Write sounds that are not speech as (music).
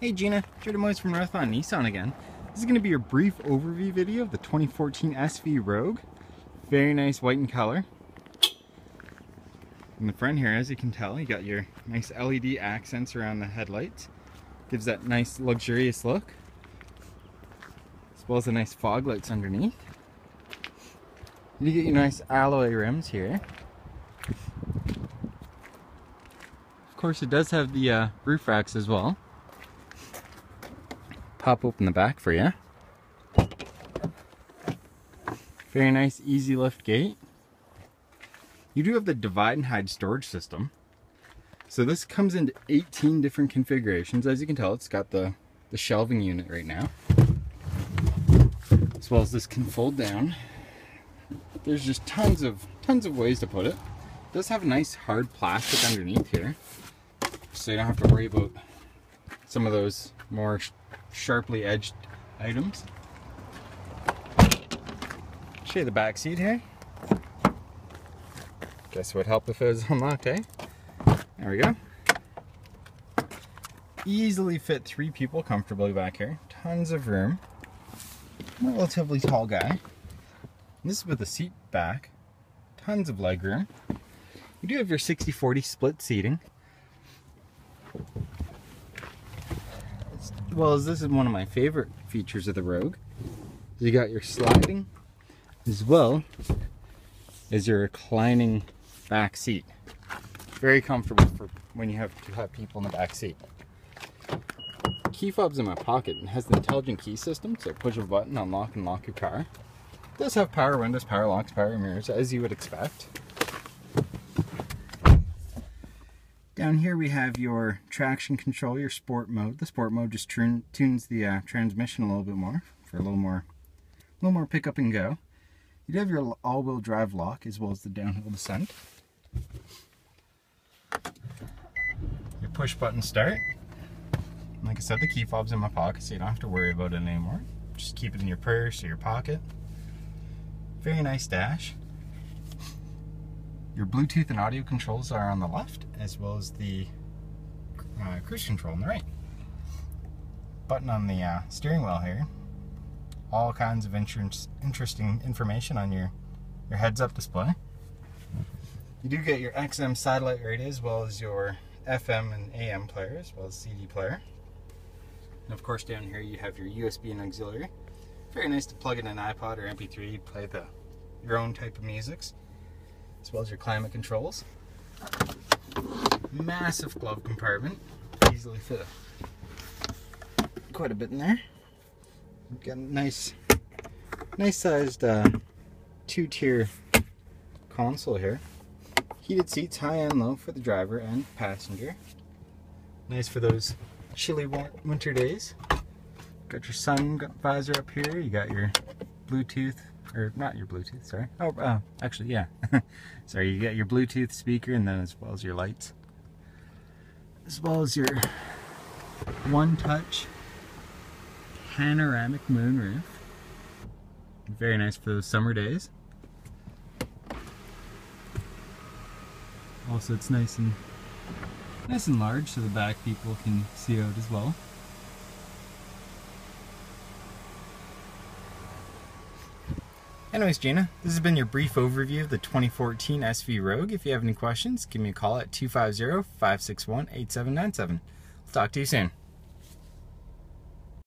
Hey Gina, Jordan Moyes from Northland Nissan again. This is going to be a brief overview video of the 2014 SV Rogue. Very nice white in color. In the front here, as you can tell, you got your nice LED accents around the headlights. Gives that nice luxurious look. As well as the nice fog lights underneath. You get your nice alloy rims here. Of course, it does have the uh, roof racks as well. Pop open the back for you. Very nice, easy lift gate. You do have the divide and hide storage system. So this comes into 18 different configurations. As you can tell, it's got the, the shelving unit right now. As well as this can fold down. There's just tons of tons of ways to put it. It does have a nice hard plastic underneath here so you don't have to worry about some of those more sharply edged items. Show you the back seat here. Guess what help if it was unlocked, eh? There we go. Easily fit three people comfortably back here. Tons of room. Relatively tall guy. This is with the seat back. Tons of leg room. You do have your 60-40 split seating. Well as this is one of my favorite features of the Rogue. You got your sliding as well as your reclining back seat. Very comfortable for when you have to have people in the back seat. Key fob's in my pocket and has the intelligent key system, so push a button, unlock and lock your car. It does have power windows, power locks, power mirrors, as you would expect. Down here we have your traction control, your sport mode. The sport mode just tunes the uh, transmission a little bit more for a little more, a little more pick up and go. You do have your all-wheel drive lock as well as the downhill descent. Your push button start. Like I said, the key fob's in my pocket, so you don't have to worry about it anymore. Just keep it in your purse or your pocket. Very nice dash. Your Bluetooth and audio controls are on the left, as well as the uh, cruise control on the right. Button on the uh, steering wheel here. All kinds of interest, interesting information on your, your heads-up display. You do get your XM satellite radio as well as your FM and AM player, as well as CD player. And of course down here you have your USB and auxiliary. Very nice to plug in an iPod or MP3, play the your own type of musics as well as your climate controls. Massive glove compartment, easily fit quite a bit in there. We've got a nice, nice sized uh, two-tier console here. Heated seats, high and low for the driver and passenger. Nice for those chilly winter days. Got your sun visor up here. You got your Bluetooth or not your Bluetooth, sorry. Oh, uh, actually, yeah. (laughs) sorry, you got your Bluetooth speaker and then as well as your lights. As well as your one-touch panoramic moonroof. Very nice for those summer days. Also, it's nice and nice and large so the back people can see out as well. Anyways, Gina, this has been your brief overview of the 2014 SV Rogue. If you have any questions, give me a call at 250-561-8797. I'll talk to you soon.